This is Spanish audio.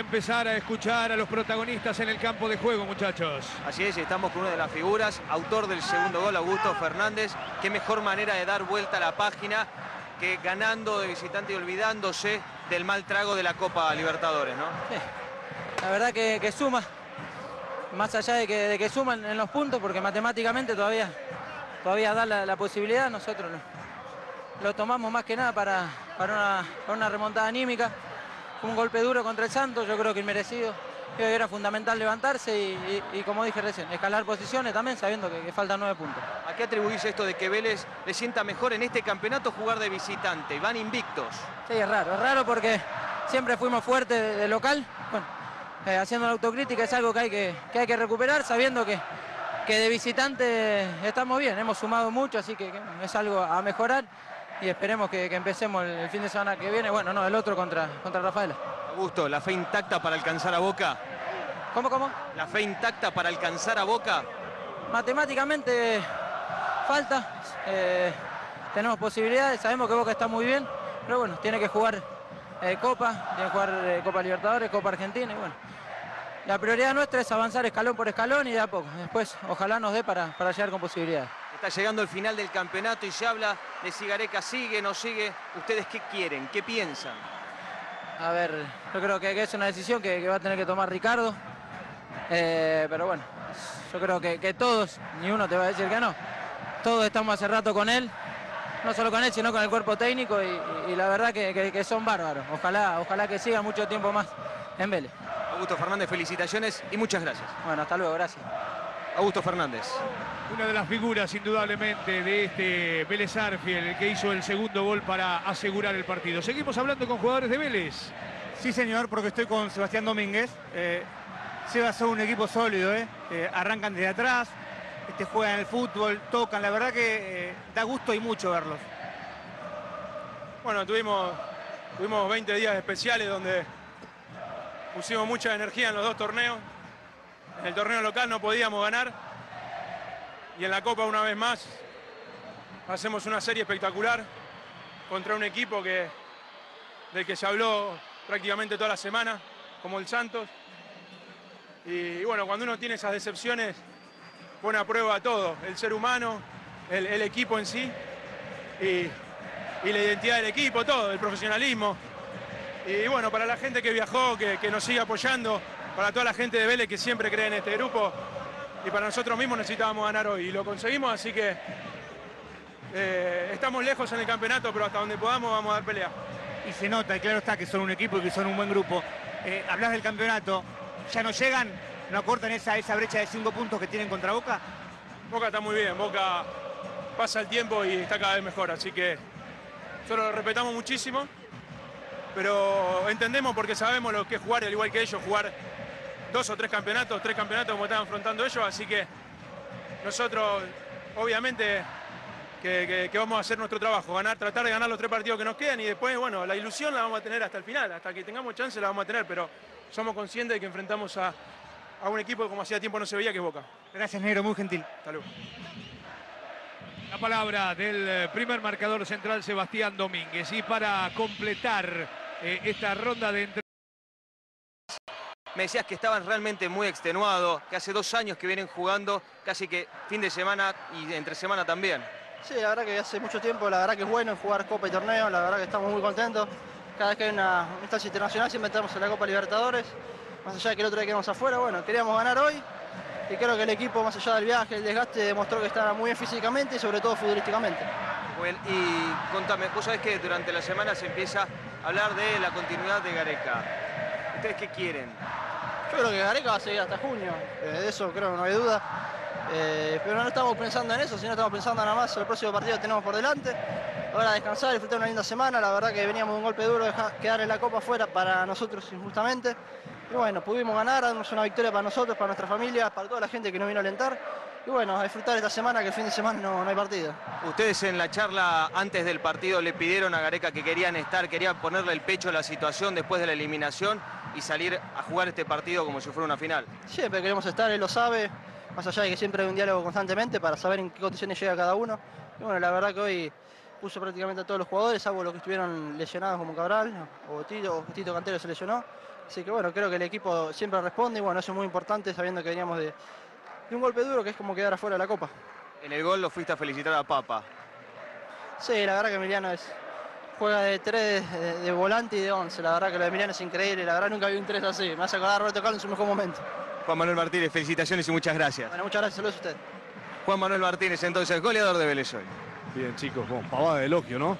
empezar a escuchar a los protagonistas en el campo de juego, muchachos. Así es, estamos con una de las figuras, autor del segundo gol, Augusto Fernández. Qué mejor manera de dar vuelta a la página que ganando de visitante y olvidándose del mal trago de la Copa Libertadores, ¿no? Sí. La verdad que, suma, más allá de que, de que, suman en los puntos, porque matemáticamente todavía, todavía da la, posibilidad, nosotros lo, tomamos más que nada para, para, una, remontada anímica. Un golpe duro contra el Santos, yo creo que inmerecido. Creo que era fundamental levantarse y, como dije recién, escalar posiciones también sabiendo que, faltan nueve puntos. ¿A qué atribuís esto de que Vélez le sienta mejor en este campeonato jugar de visitante? Van invictos. Sí, es raro, es raro porque siempre fuimos fuertes de, local. Bueno, eh, haciendo la autocrítica es algo que hay que, hay que recuperar sabiendo que, que de visitante estamos bien, hemos sumado mucho, así que, es algo a mejorar y esperemos que, empecemos el, fin de semana que viene, bueno, no, el otro contra, contra Rafaela. Augusto, ¿la fe intacta para alcanzar a Boca? ¿Cómo, cómo? ¿La fe intacta para alcanzar a Boca? Matemáticamente falta, eh, tenemos posibilidades, sabemos que Boca está muy bien, pero bueno, tiene que jugar eh, Copa, tiene que jugar eh, Copa Libertadores, Copa Argentina y bueno. La prioridad nuestra es avanzar escalón por escalón y de a poco. Después ojalá nos dé para, para llegar con posibilidades. Está llegando el final del campeonato y se habla de si Gareca sigue, no sigue. ¿Ustedes qué quieren? ¿Qué piensan? A ver, yo creo que, es una decisión que, va a tener que tomar Ricardo. Eh, pero bueno, yo creo que, todos, ni uno te va a decir que no, todos estamos hace rato con él, no solo con él, sino con el cuerpo técnico y, la verdad que, son bárbaros. Ojalá, ojalá que siga mucho tiempo más en Vélez. Augusto Fernández, felicitaciones y muchas gracias. Bueno, hasta luego, gracias. Augusto Fernández. Una de las figuras, indudablemente, de este Vélez Arfiel, el que hizo el segundo gol para asegurar el partido. Seguimos hablando con jugadores de Vélez. Sí, señor, porque estoy con Sebastián Domínguez. Eh, se va a ser un equipo sólido, ¿eh? ¿eh? arrancan desde atrás, este, juegan el fútbol, tocan. La verdad que eh, da gusto y mucho verlos. Bueno, tuvimos, tuvimos 20 días especiales donde pusimos mucha energía en los dos torneos. En el torneo local no podíamos ganar y en la Copa una vez más hacemos una serie espectacular contra un equipo que, del que se habló prácticamente toda la semana, como el Santos. Y bueno, cuando uno tiene esas decepciones, pone a prueba todo, el ser humano, el, equipo en sí y, la identidad del equipo, todo, el profesionalismo. Y bueno, para la gente que viajó, que, que nos sigue apoyando, para toda la gente de Vélez que siempre cree en este grupo y para nosotros mismos necesitábamos ganar hoy y lo conseguimos, así que eh, estamos lejos en el campeonato, pero hasta donde podamos vamos a dar pelea. Y se nota, y claro está, que son un equipo y que son un buen grupo. Eh, hablas del campeonato, ¿ya no llegan, no acortan esa, esa brecha de cinco puntos que tienen contra Boca? Boca está muy bien, Boca pasa el tiempo y está cada vez mejor, así que solo lo respetamos muchísimo, pero entendemos porque sabemos lo que es jugar, al igual que ellos, jugar dos o tres campeonatos, tres campeonatos como están afrontando ellos, así que nosotros obviamente que, vamos a hacer nuestro trabajo, ganar, tratar de ganar los tres partidos que nos quedan y después, bueno, la ilusión la vamos a tener hasta el final, hasta que tengamos chance la vamos a tener, pero somos conscientes de que enfrentamos a, un equipo que como hacía tiempo no se veía, que es Boca. Gracias, Negro, muy gentil. Hasta luego. La palabra del primer marcador central, Sebastián Domínguez. Y para completar eh, esta ronda de entre me decías que estaban realmente muy extenuados, que hace dos años que vienen jugando casi que fin de semana y entre semana también. Sí, la verdad que hace mucho tiempo, la verdad que es bueno jugar Copa y Torneo, la verdad que estamos muy contentos. Cada vez que hay una instancia internacional siempre entramos en la Copa Libertadores, más allá de que el otro día quedamos afuera, bueno, queríamos ganar hoy y creo que el equipo, más allá del viaje, el desgaste, demostró que estaba muy bien físicamente y sobre todo futbolísticamente. Bueno, y contame, vos sabés que durante la semana se empieza hablar de la continuidad de Gareca. ¿Ustedes qué quieren? Yo creo que Gareca va a seguir hasta junio, eh, de eso creo que no hay duda. Eh, pero no estamos pensando en eso, sino estamos pensando nada más en el próximo partido que tenemos por delante. Ahora descansar, disfrutar una linda semana. La verdad que veníamos de un golpe duro de quedar en la Copa afuera para nosotros injustamente. Y bueno, pudimos ganar, darnos una victoria para nosotros, para nuestra familia, para toda la gente que nos vino a alentar. Y bueno, a disfrutar esta semana que el fin de semana no, no hay partido. Ustedes en la charla antes del partido le pidieron a Gareca que querían estar, querían ponerle el pecho a la situación después de la eliminación y salir a jugar este partido como si fuera una final. Siempre queremos estar, él lo sabe, más allá de que siempre hay un diálogo constantemente para saber en qué condiciones llega cada uno. Y bueno, la verdad que hoy puso prácticamente a todos los jugadores, salvo los que estuvieron lesionados como Cabral o Tito, o Tito Cantero se lesionó. Así que bueno, creo que el equipo siempre responde y bueno, eso es muy importante sabiendo que veníamos de, de un golpe duro que es como quedar afuera de la Copa. En el gol lo fuiste a felicitar a Papa. Sí, la verdad que Emiliano es, juega de 3 de, de volante y de 11. La verdad que lo de Emiliano es increíble. La verdad nunca vi un 3 así. Me hace acordar a Roberto Carlos en su mejor momento. Juan Manuel Martínez, felicitaciones y muchas gracias. Bueno, muchas gracias. Saludos a usted. Juan Manuel Martínez, entonces, goleador de Vélez hoy. Bien, chicos, bueno, pavada de elogio, ¿no?